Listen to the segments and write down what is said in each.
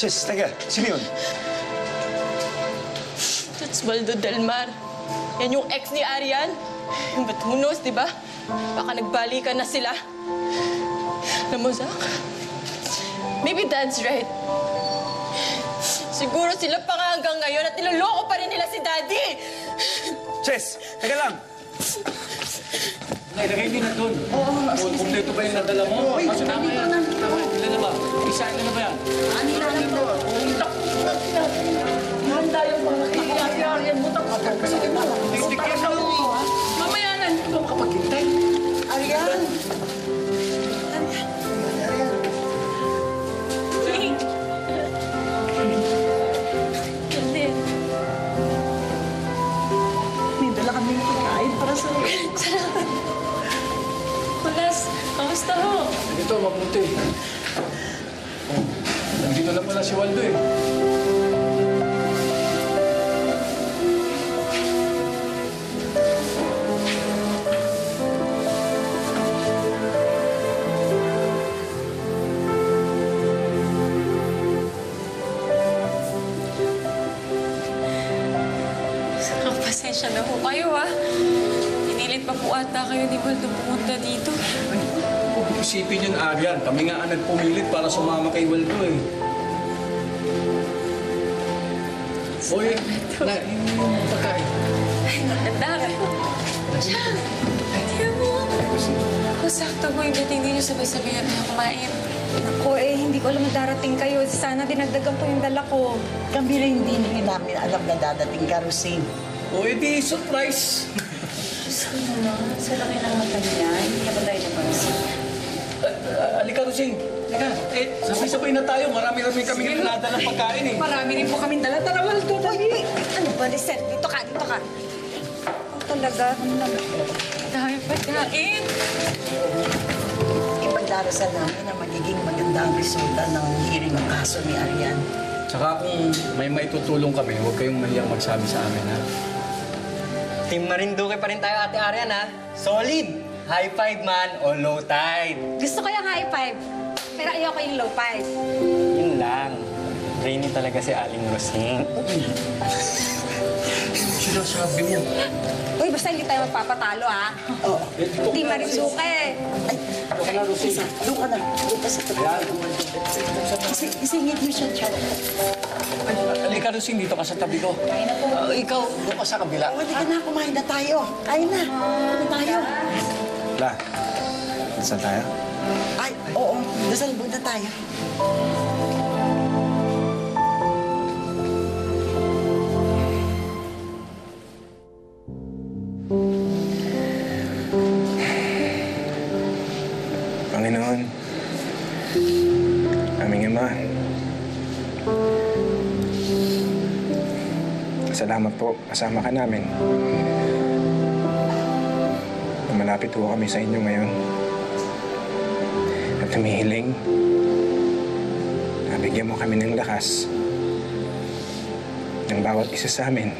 Sis, teka. Sino yun? That's Waldo Del Mar. Yan yung ex ni Arian. But who knows, di ba? Baka nagbalikan na sila. Alam mo, Zach? Maybe Dad's right. Siguro sila pa nga hanggang ngayon at niloloko pa rin nila si Daddy. Sis, teka lang. Nay, lagay din na doon. Oo, oh, Kompleto ba yung nadala mo? Uy, tama yan. Tama, ilan na ba? Isa, ilan na ba yan? Ani lang ito. Waldo pumunta dito. Huwag mo isipin yun, Arian. Kami nga ang nagpumilit para sumama kay Waldo eh. Oy, na, pagkain. Ang dami. Siya! Tingnan mo. Kung sakto po yung dating ninyo, sabay-sabay na tayo kumain. Ako eh, hindi ko alam na darating kayo. Sana dinagdagan ko yung dala ko. Kami rin hindi namin alam na dadating ka, Rosine. O, edi, surprise! Sa laki ng mata niya, hindi ka ba tayo napansin? Uh, alika, Rosing. Halika. Eh, sabay-sabay na tayo. Marami-rami kami ngayon nadala pagkain eh. Marami rin po kaming dala. Tara, Waldo, dali. Ano ba, Lisel? Dito ka, dito ka. Oh, talaga. Ano na Dami pagkain. Ipagdarasal namin na magiging maganda ang resulta ng hearing ng kaso ni Arian. Tsaka kung may maitutulong kami, huwag kayong mahiyang magsabi sa amin, ha? Team Marinduque pa rin tayo, Ate Arian, ha? Solid! High five man o low tide. Gusto ko yung high five. Pero ayoko yung low five. Yun lang. Rainy talaga si Aling Rosing. Sinasabi mo. Uy, basta hindi tayo magpapatalo, ha? Oo. Hindi Marinduque. Ay, doon ka na, Rosine. Doon ka na. Doon ka sa tabi. Isingit mo siya, Chad. Alika, Rosing, dito ka sa tabi ko. Uh, ikaw, doon ka sa kabila. Pwede ka na, kumain na tayo. Kain na. Na tayo. La, saan tayo? Ay, oo. Dasal muna tayo. Panginoon, aming Ama, salamat po, kasama ka namin. Na malapit po kami sa inyo ngayon. At humihiling, nabigyan mo kami ng lakas ng bawat isa sa amin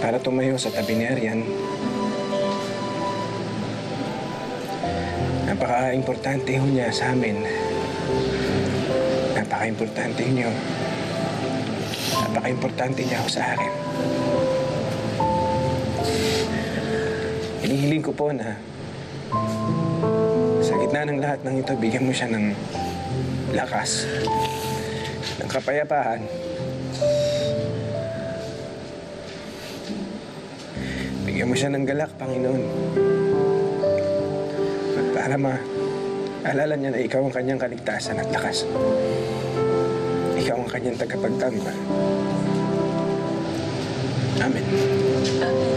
para tumayo sa tabi ni Arian Napaka-importante ho niya sa amin. Napaka-importante niyo. Napaka-importante niya ho sa akin. Hinihiling ko po na sa gitna ng lahat ng ito, bigyan mo siya ng lakas, ng kapayapaan. Bigyan mo siya ng galak, Panginoon. Para ma alala niya na ikaw ang kanyang kaligtasan at lakas. Ikaw ang kanyang tagapagtanggol. Amen. Amen.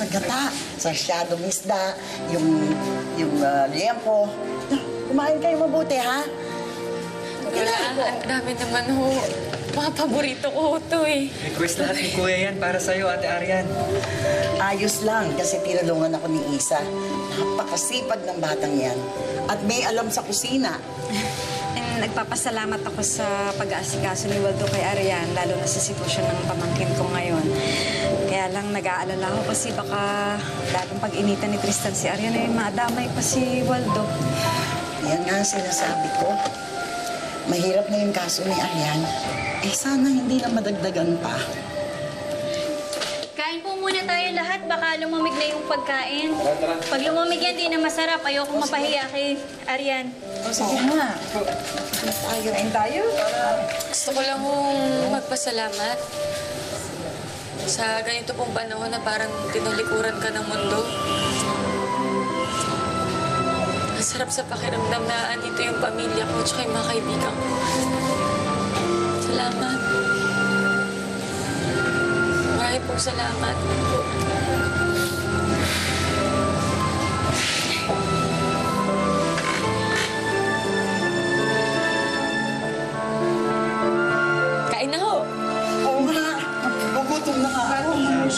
Sa gata, sa shadow isda, yung, yung uh, liempo. Kumain kayo mabuti, ha? Wala, ang dami naman ho. Mga paborito ko ho to eh. Request lahat ni Kuya yan para sa'yo, Ate Arian. Ayos lang kasi tinulungan ako ni Isa. Napakasipag ng batang yan. At may alam sa kusina. And nagpapasalamat ako sa pag-aasikaso ni Waldo kay Arian, lalo na sa sitwasyon ng pamangkin ko ngayon. Kaya lang nag-aalala ako kasi baka lalong pag-initan ni Tristan si Arian ay madamay pa si Waldo. Yan nga ang sinasabi ko. Mahirap na yung kaso ni Arian. Eh sana hindi na madagdagan pa. Kain po muna tayo lahat, baka lumamig na yung pagkain. Pag lumamig yan, di na masarap. Ayoko mapahiya kay Arian. Sige nga. Tayo. Kain tayo. Gusto ko lang hong magpasalamat sa ganito pong panahon na parang tinalikuran ka ng mundo. Ang sarap sa pakiramdam na andito yung pamilya ko at yung mga kaibigan ko. Salamat. Maraming pong salamat. Kain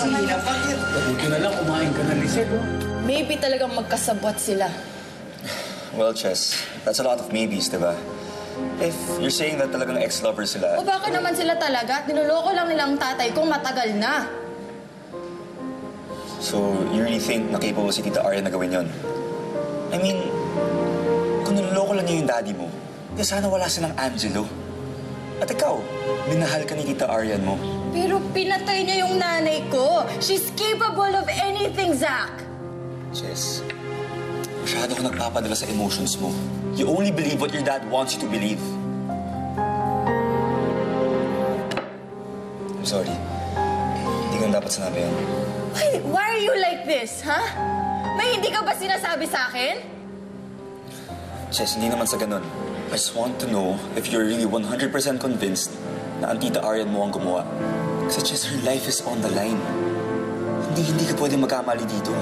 Mahina pa yun. Mabuti na lang, kumain ka na, Lisel. oh. Maybe talagang magkasabwat sila. Well, Chess, that's a lot of maybes, di ba? If you're saying that talagang ex-lover sila, O baka naman sila talaga at niloloko lang nilang tatay kung matagal na. so you really think na capable si Tita Arya na gawin yon? I mean, kung niloloko lang niya yung daddy mo, di sana wala silang Angelo. At ikaw, minahal ka ni Tita Aryan mo. Pero pinatay niya yung nanay ko. She's capable of anything, Zach. Chess, masyado ka nagpapadala sa emotions mo. You only believe what your dad wants you to believe. I'm sorry. Hindi ko dapat sinabi yan. Why, why are you like this, ha? May hindi ka ba sinasabi sa akin? Chess, hindi naman sa ganun. I just want to know if you're really 100% convinced na ang tita Aryan mo ang gumawa. Kasi Chess, her life is on the line. Hindi, hindi ka pwedeng magkamali dito.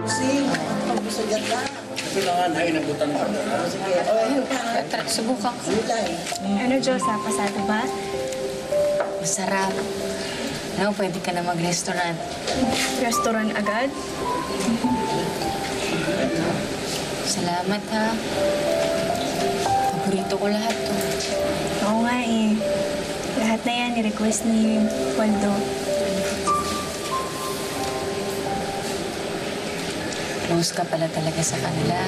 Rosing, adobo sa gata. Ito na nga, nainabutan ka na. Sige. O, ayun pa. Tara, subukan ko. Gulay. Ano? Pasado ba? Masarap. No, pwede ka na mag-restaurant. Restaurant agad? Salamat ha. Paborito ko lahat to. Oo nga eh. Lahat na yan, ni-request ni Waldo. Close ka pala talaga sa kanila.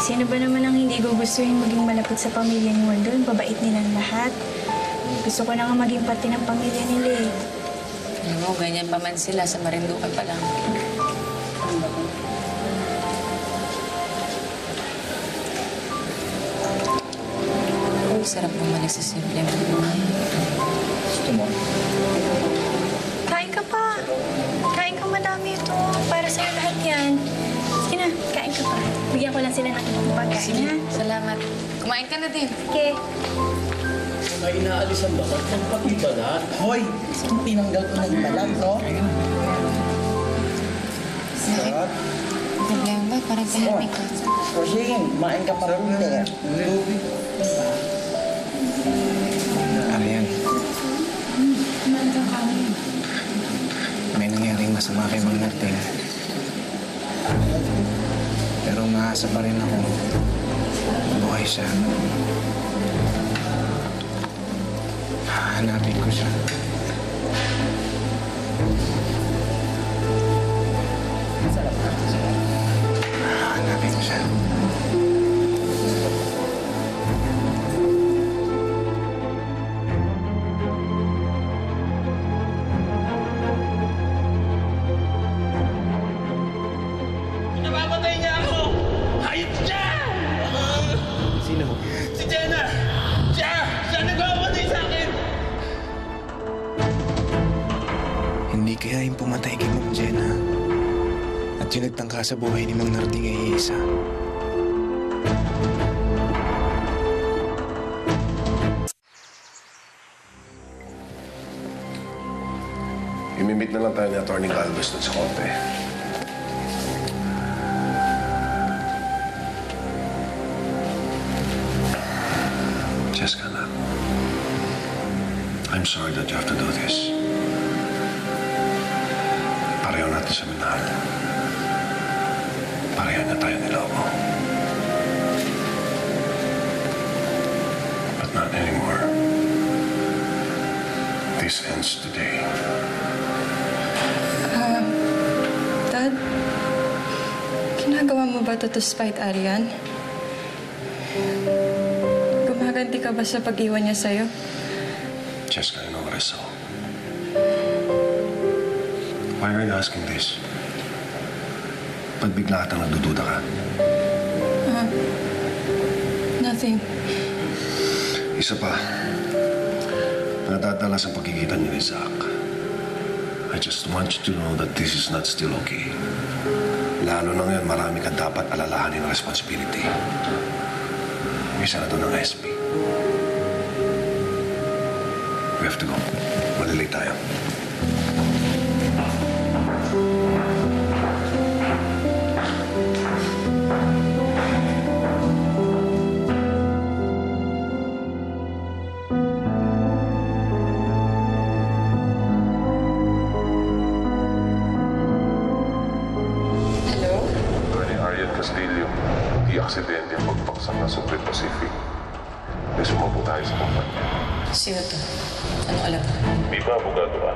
Sino ba naman ang hindi gugustuhin maging malapit sa pamilya ni Waldo? Ang babait nilang lahat. Gusto ko na nga maging parte ng pamilya nila eh. Mo, ganyan pa man sila sa Marinduque pa lang. Sarap bumalik sa simple mo. Gusto mo? Kain ka pa. Kain ka madami ito. Para sa'yo lahat yan. Sige na, kain ka pa. Bigyan ko lang sila ng pagkain, Sige, ha? salamat. Kumain ka na din. Okay. May inaalisan ba? Ba't kang pag-ibalat? Hoy, tinanggal ko na yung balat, no? Sarap. Problema, parang tahimik ka. Rosing, kumain ka pa mabuti. Arian. May nangyaring masama kay Mang Martin. Pero umaasa pa rin ako. Buhay siya. Hahanapin ko siya. Hahanapin ko siya. Sa buhay ni Mang Narding ay iisa. Imimit na lang tayo ni Atty. Galvez dun sa korte. Jessica, anak. I'm sorry that you have to do this. Pareho natin sa minahal. Pareho na tayo nilobo. But not anymore. This ends today. Dad, ginagawa mo ba to to spite Arian? Gumaganti ka ba sa pag-iwan niya sa'yo? Jessica, I know what I saw. Why are you asking this? Ba't bigla ka nagdududa ka? Nothing. Isa pa, nadadala sa pagkikita ni Zach. I just want you to know that this is not still okay. Lalo na ngayon, marami kang dapat alalahanin ng responsibility. Isa na doon ng SP. We have to go. Malilate tayo. Sino to? Ano alam mo? May ba abogado ka?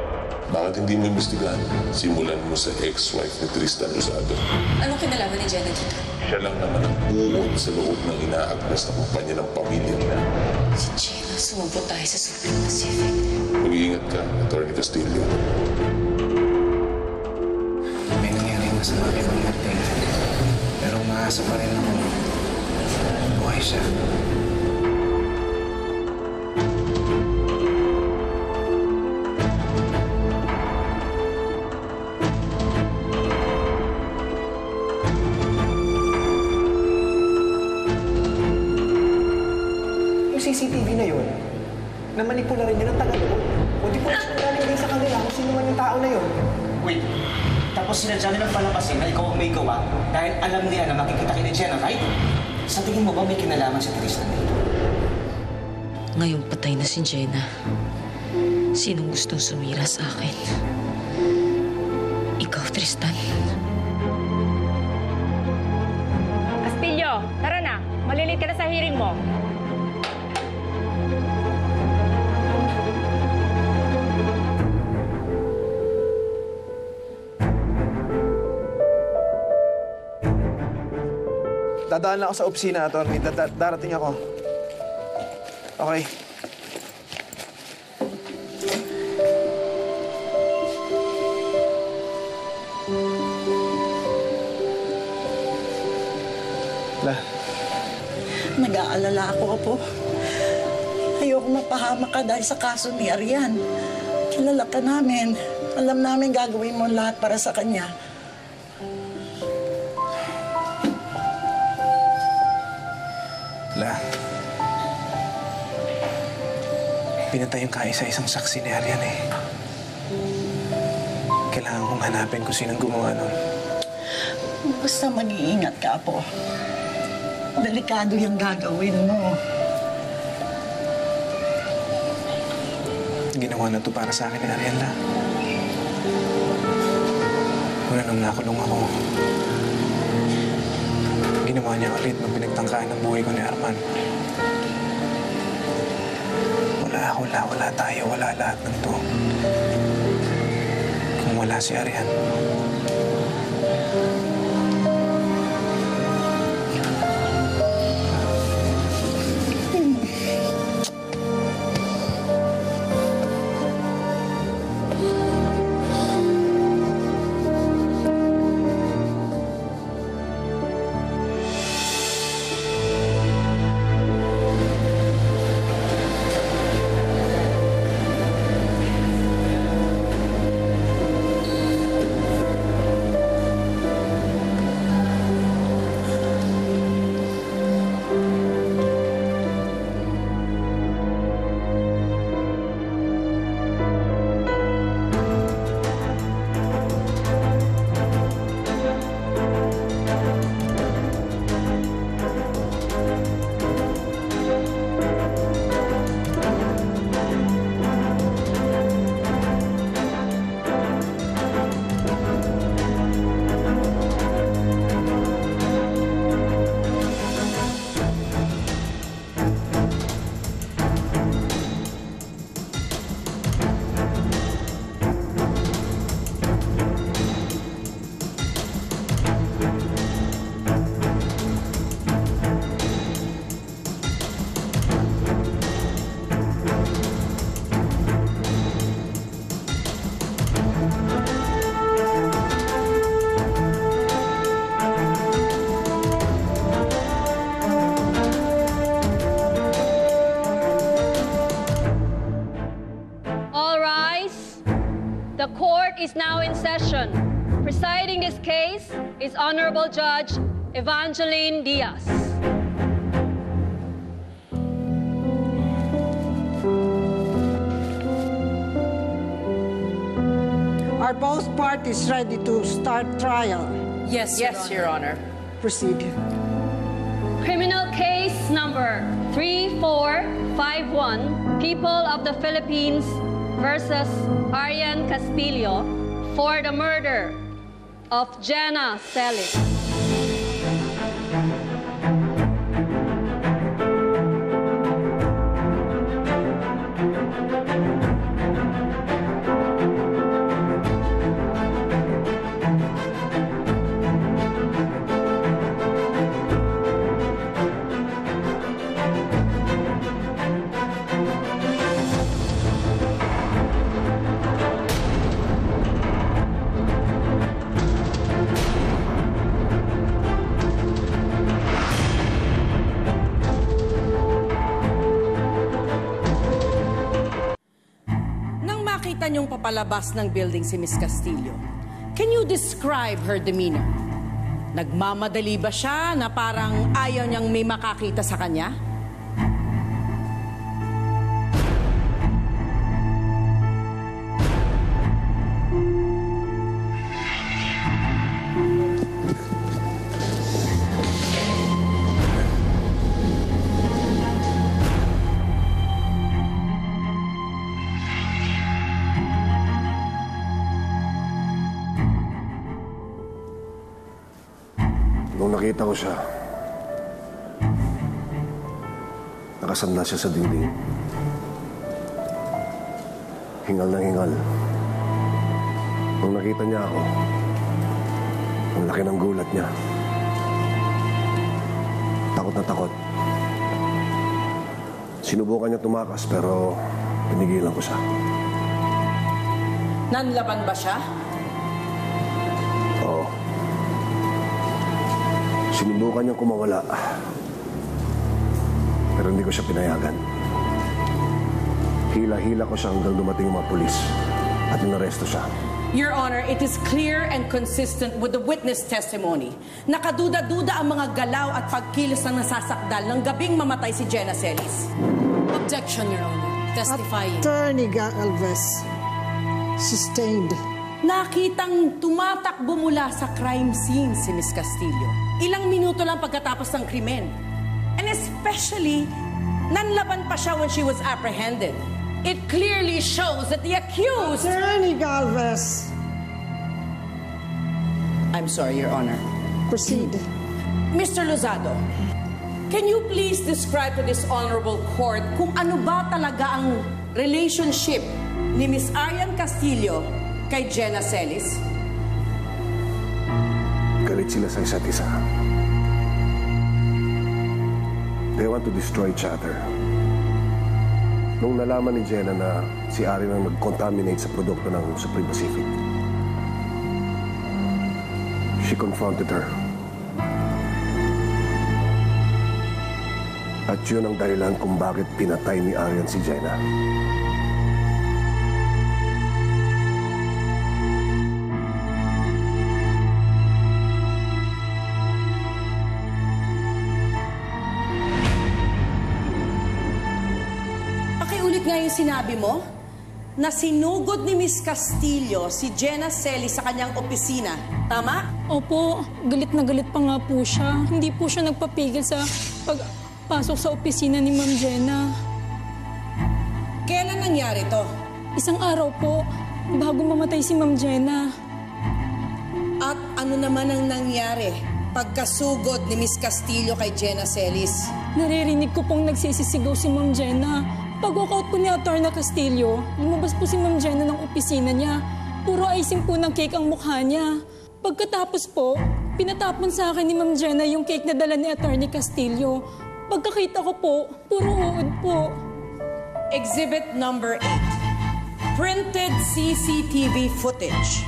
Bakit hindi mo imbestigahan? Simulan mo sa ex-wife ni Tristan Rosado. Anong kinalaman ni Jenna dito? Siya lang naman ang buod sa loob ng inaagnas na kumpanya ng pamilya niya. Si Jenna, sumubot tayo sa Supreme Pacific. Mag-iingat ka, Attorney Castillo. May nangyari masama kay Mang Narding. Pero umaasa pa rin ako. Buhay siya. Na manipula rin yun ang taga-loob. O di po galing din sa kanila kung sino man yung tao na yun. Wait, tapos sinadya nilang palapasin na ikaw ang may gawa dahil alam niya na makikita kay ni Jenna, right? Sa tingin mo ba may kinalaman si Tristan dito? Ngayong patay na si Jenna. Sinong gustong sumira sa akin? Ikaw, Tristan. Castillo, tara na. Malilit ka na sa hearing mo. Dadaan lang ako sa opisina, attorney. Dada- darating ako. Okay. La, Nag-aalala ako, Apo. Ayoko mapahama ka dahil sa kaso ni Arian. Kilala ka namin. Alam namin gagawin mo lahat para sa kanya. Pinatay yung kaisa-isang saksi ni Arian eh. Kailangan kong hanapin kung sinong gumawa nun. Basta mag-iingat ka, Apo. Delikado yung gagawin mo. Ginawa na to para sa akin ni Arian la. Mula nung nakulong ako, ginawa niya ulit nung pinagtangkaan ng buhay ko ni Arman. Wala wala, wala tayo, wala lahat ng to. Kung wala si Arian. Session. Presiding this case is Honorable Judge Evangeline Diaz. Are both parties ready to start trial? Yes, yes, Your Honor. Proceed. Criminal case number 3451, People of the Philippines versus Arian Castillo for the murder of Jenna Celis. Papalabas ng building si Miss Castillo, can you describe her demeanor? Nagmamadali ba siya na parang ayaw niyang may makakita sa kanya? Nakita ko siya, nakasanda siya sa dingding. Hingal ng hingal. Nung nakita niya ako, ang laki ng gulat niya. Takot na takot. Sinubukan niya tumakas pero pinigilan ko siya. Nanlaban ba siya? Sinubukan niyang kumawala. Pero hindi ko siya pinayagan. Hila-hila ko siya hanggang dumating ang mga pulis at inaresto siya. Your Honor, it is clear and consistent with the witness testimony. Nakaduda-duda ang mga galaw at pagkilos ng nasasakdal ng gabing mamatay si Jenna Celis. Objection, Your Honor. Testifying. Attorney Galvez, sustained. Nakitang tumatakbo mula sa crime scene si Miss Castillo. Ilang minuto lang pagkatapos ng krimen. And especially, nanlaban pa siya when she was apprehended. It clearly shows that the accused... Attorney Galvez. I'm sorry, Your Honor. Proceed. Mr. Lozado, can you please describe to this honorable court kung ano ba talaga ang relationship ni Miss Arian Castillo kay Jenna Celis? Galit sila sa isa't isa. They want to destroy each other. Nung nalaman ni Jenna na si Ari ang nag-contaminate sa produkto ng Supreme Pacific, she confronted her. At yun ang dahilan kung bakit pinatay ni Arian si Jenna. Yung sinabi mo na sinugod ni Miss Castillo si Jenna Celis sa kanyang opisina. Tama? Opo, galit na galit pa nga po siya. Hindi po siya nagpapigil sa pagpasok sa opisina ni Ma'am Jenna. Kailan nangyari to? Isang araw po, bago mamatay si Ma'am Jenna. At ano naman ang nangyari pagkasugod ni Miss Castillo kay Jenna Celis? Naririnig ko pong nagsisisigaw si Ma'am Jenna. Pag-walkout po ni Attorney Castillo, lumabas po si Ma'am Jenna ng opisina niya. Puro icing po ng cake ang mukha niya. Pagkatapos po, pinatapon sa akin ni Ma'am Jenna yung cake na dala ni Attorney Castillo. Pagkakita ko po, puro uod po. Exhibit number 8. Printed CCTV footage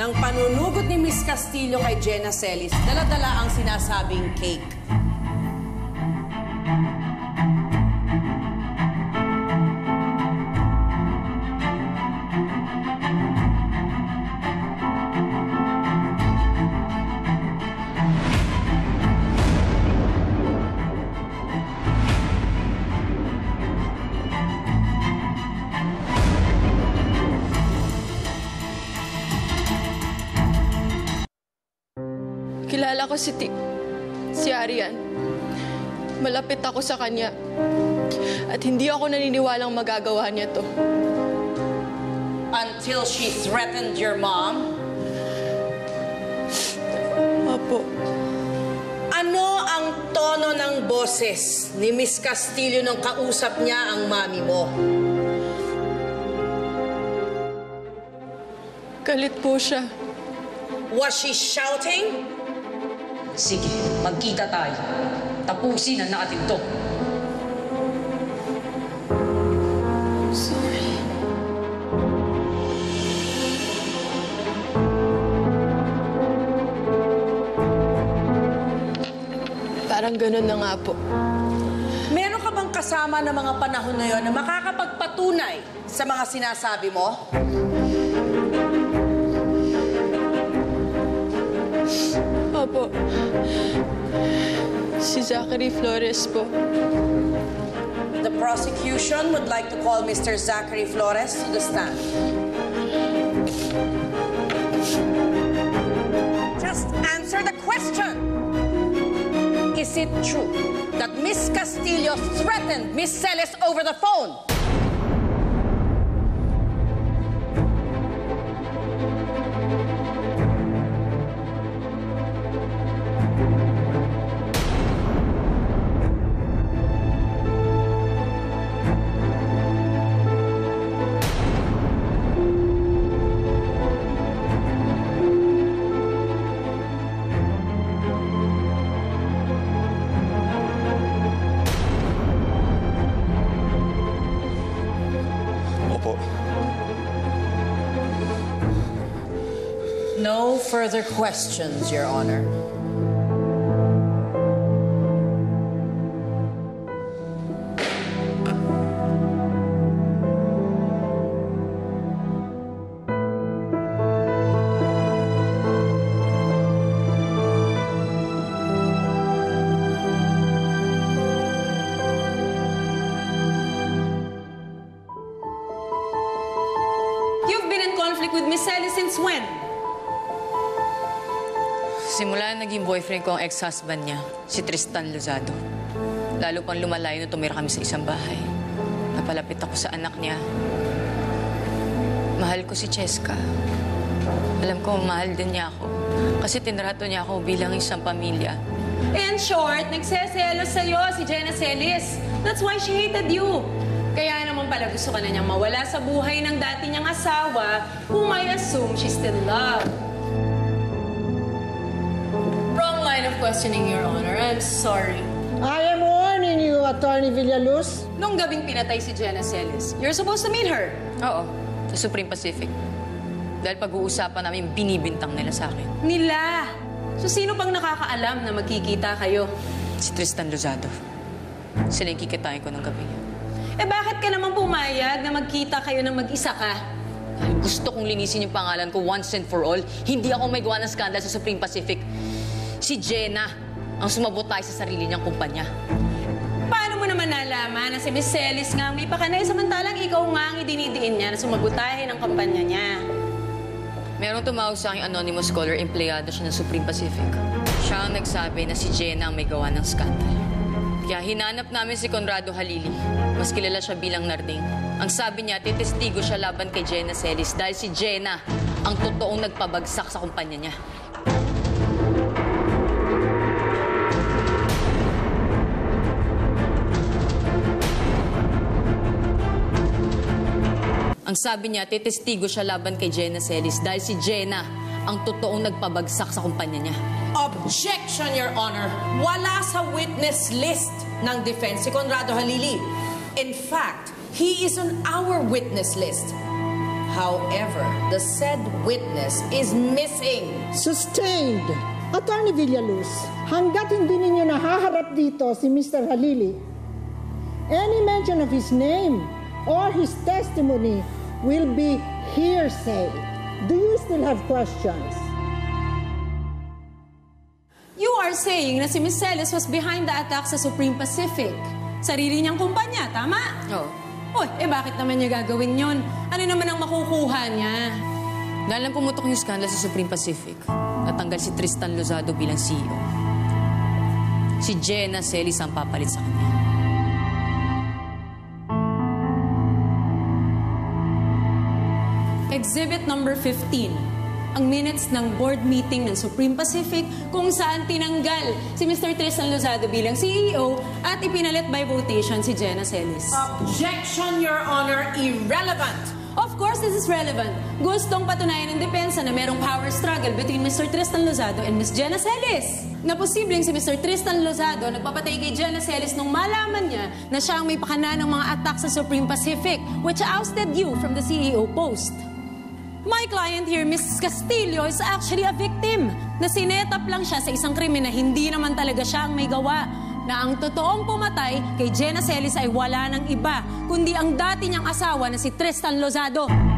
ng panunugot ni Miss Castillo kay Jenna Celis. Dala-dala ang sinasabing cake. Ko si Ti... si Arian. Malapit ako sa kanya. At hindi ako naniniwalang magagawa niya to. Until she threatened your mom? Opo. Ano ang tono ng boses ni Miss Castillo nung kausap niya ang mami mo? Galit po siya. Was she shouting? Sige, magkita tayo. Tapusin ang natin to. Sorry. Parang ganun na nga po. Meron ka bang kasama ng mga panahon na yon na makakapagpatunay sa mga sinasabi mo? Opo. Si Zachary Flores po. The prosecution would like to call Mr. Zachary Flores to the stand. Just answer the question. Is it true that Miss Castillo threatened Miss Celis over the phone? Further questions, Your Honor. You've been in conflict with Miss Celis since when? Simula naging boyfriend ko ang ex-husband niya, si Tristan Lozado. Lalo pang lumalayo nung tumira kami sa isang bahay. Napalapit ako sa anak niya. Mahal ko si Cheska. Alam ko, mahal din niya ako. Kasi tinrato niya ako bilang isang pamilya. In short, nagseselos sa'yo si Jenna Celis. That's why she hated you. Kaya naman pala gusto ka na niyang mawala sa buhay ng dati niyang asawa, whom I assume she still loved. Questioning, Your Honor. I'm sorry. I am warning you, Attorney Villaluz. Nung gabing pinatay si Jenna Celis, you're supposed to meet her. Oo, sa Supreme Pacific. Dahil pag-uusapan namin, binibintang nila sa akin. Nila! So sino pang nakakaalam na magkikita kayo? Si Tristan Lozado. Sila yung kikitain ko ng gabi. Eh bakit ka naman pumayag na magkita kayo ng mag-isa ka? Gusto kong linisin yung pangalan ko once and for all. Hindi ako may gawa ng skandal sa Supreme Pacific. Si Jenna ang sumabotay sa sarili niyang kumpanya. Paano mo naman nalaman na si Miss Celis nga ang may pakanay samantalang ikaw nga ang idinidiin niya na sumagutahin ng kampanya niya? Merong tumawag sa aking anonymous caller, empleyado siya ng Supreme Pacific. Siya ang nagsabi na si Jenna ang may gawa ng skandal. Kaya hinanap namin si Conrado Halili. Mas kilala siya bilang Narding. Ang sabi niya, titestigo siya laban kay Jenna Celis dahil si Jenna ang totoong nagpabagsak sa kumpanya niya. Ang sabi niya, titestigo siya laban kay Jenna Celis dahil si Jenna ang totoong nagpabagsak sa kumpanya niya. Objection, Your Honor. Wala sa witness list ng defense si Conrado Halili. In fact, he is on our witness list. However, the said witness is missing. Sustained. Attorney Villaluz, hanggat hindi ninyo nahaharap dito si Mr. Halili, any mention of his name or his testimony will be hearsay. Do you still have questions? You are saying na si Miss Celis was behind the attack sa Supreme Pacific. Sarili niyang kumpanya, tama? Oo. Oh, eh bakit naman niya gagawin yon? Ano naman ang makukuha niya? Dahil lang pumutok yung skandal sa Supreme Pacific, natanggal si Tristan Lozado bilang CEO. Si Jenna Celis ang papalit sa kanya. Exhibit number 15. Ang minutes ng board meeting ng Supreme Pacific kung saan tinanggal si Mr. Tristan Lozado bilang CEO at ipinalit by votation si Jenna Celis. Objection, Your Honor, irrelevant. Of course, this is relevant. Gustong patunayan ng depensa na merong power struggle between Mr. Tristan Lozado and Miss Jenna Celis. Na posibleng si Mr. Tristan Lozado nagpapatay kay Jenna Celis nung malaman niya na siya ang may pakana ng mga attack sa Supreme Pacific, which ousted you from the CEO post. My client here, Mrs. Castillo, is actually a victim na sinetap lang siya sa isang krimen na hindi naman talaga siya ang may gawa. Na ang totoong pumatay kay Jenna Celis ay wala ng iba, kundi ang dati niyang asawa na si Tristan Lozado.